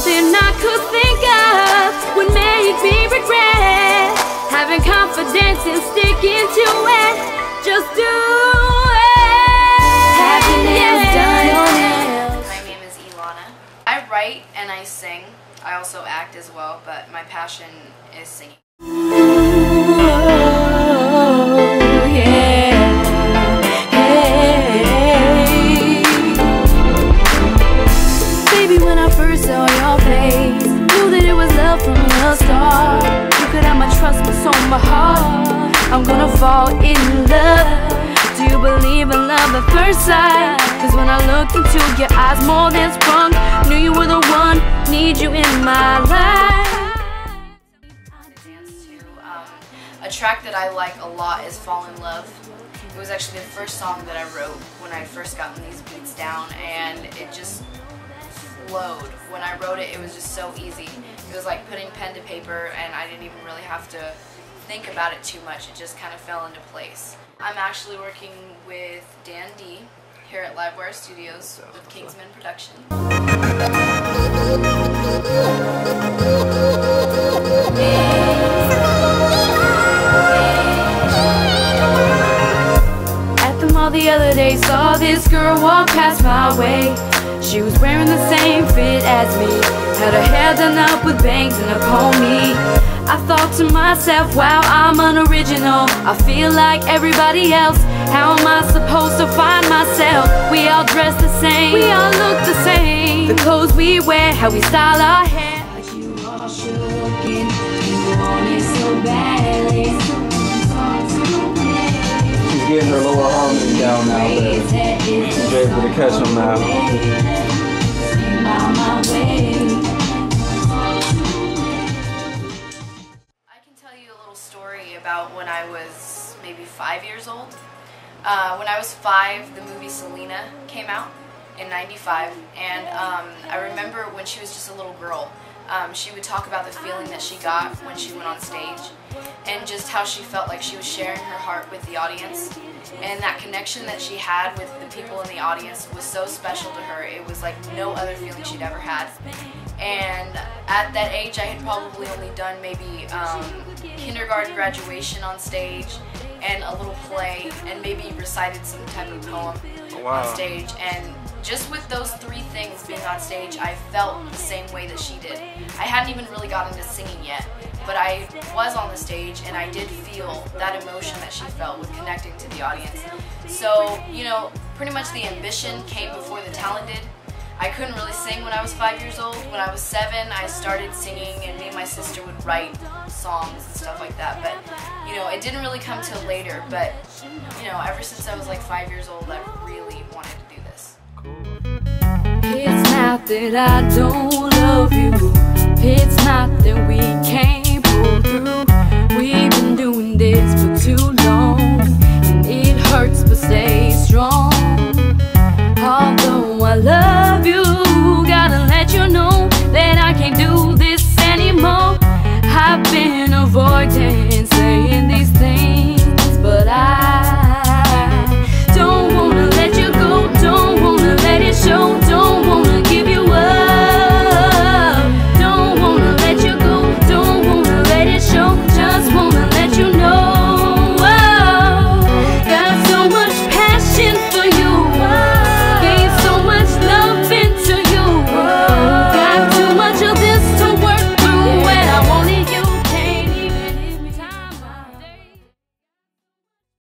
Nothing I could think of would make me regret having confidence and sticking to it. Just do it. Happiness done. My name is Ilana. I write and I sing. I also act as well, but my passion is singing. So my heart. I'm gonna fall in love. Do you believe in love at first sight? Cause when I looked into your eyes, more than sprung, knew you were the one, need you in my life. to a track that I like a lot is Fall in Love. It was actually the first song that I wrote when I first gotten these beats down and it just flowed. When I wrote it, it was just so easy. It was like putting pen to paper and I didn't even really have to think about it too much. It just kind of fell into place. I'm actually working with Dan D here at Livewire Studios with Kingzmen Production. At the mall the other day, saw this girl walk past my way. She was wearing the same fit as me, had her hair done up with bangs and a pony. I thought to myself, wow, I'm unoriginal. I feel like everybody else. How am I supposed to find myself? We all dress the same, we all look the same. The clothes we wear, how we style our hair. You should you want it so badly. Getting her lower harmony down now there. She's able to catch them now. I can tell you a little story about when I was maybe five years old. Uh, when I was five, the movie Selena came out in 95, and um, I remember when she was just a little girl, um, she would talk about the feeling that she got when she went on stage, and just how she felt like she was sharing her heart with the audience. And that connection that she had with the people in the audience was so special to her. It was like no other feeling she'd ever had. And at that age, I had probably only done maybe um, kindergarten graduation on stage and a little play and maybe recited some type of poem Wow. on stage. And just with those three things being on stage, I felt the same way that she did. I hadn't even really gotten to singing yet, but I was on the stage and I did feel that emotion that she felt with connecting to the audience. So, you know, pretty much the ambition came before the talent did. I couldn't really sing when I was five years old. When I was seven, I started singing, and me and my sister would write songs and stuff like that. But, you know, it didn't really come till later. But, you know, ever since I was like five years old, I really wanted to do not that I don't love you. It's not that we can't pull through. We've been doing this for too